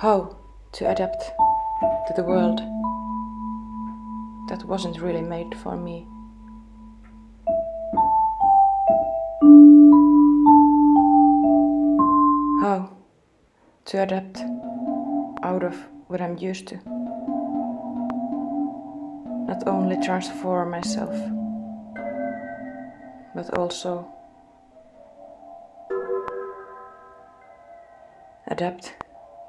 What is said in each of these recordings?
How to adapt to the world that wasn't really made for me. How to adapt out of what I'm used to. Not only transform myself, but also adapt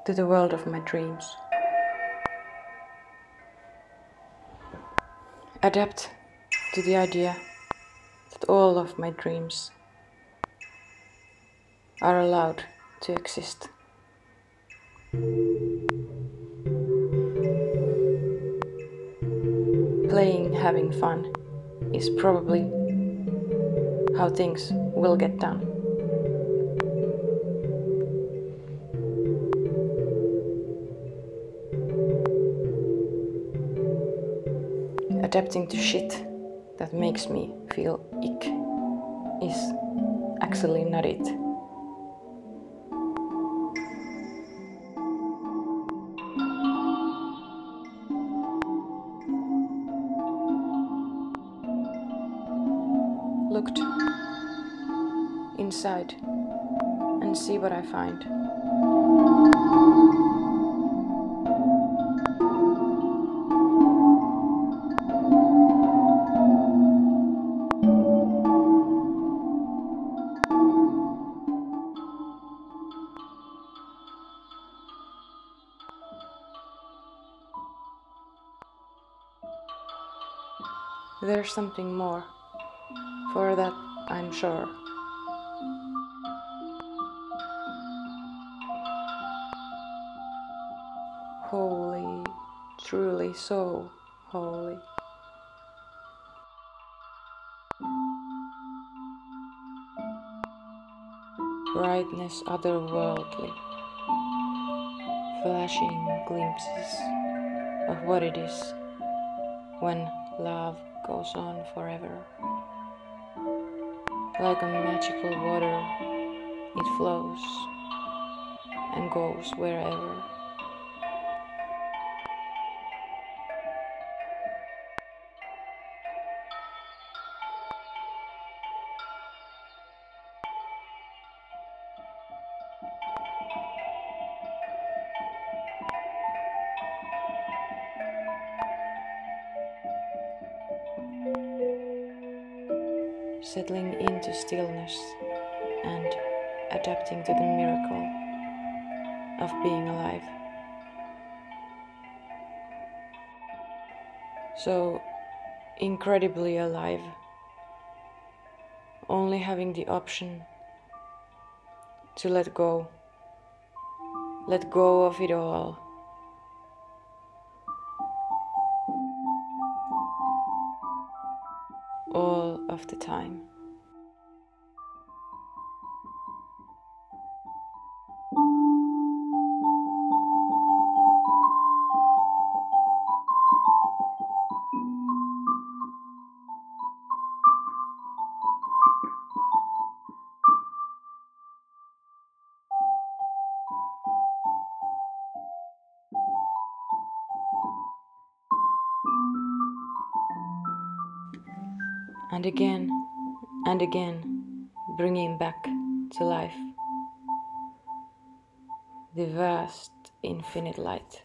to the world of my dreams. Adapt to the idea that all of my dreams are allowed to exist. Playing, having fun is probably how things will get done. Adapting to shit that makes me feel ick is actually not it. Looked inside and see what I find. There's something more. For that, I'm sure. Holy, truly so holy. Brightness otherworldly, flashing glimpses of what it is when love goes on forever. Like a magical water, it flows and goes wherever. Settling into stillness and adapting to the miracle of being alive. So incredibly alive, only having the option to let go, let go of it all. All of the time. And again and again bringing back to life the vast infinite light.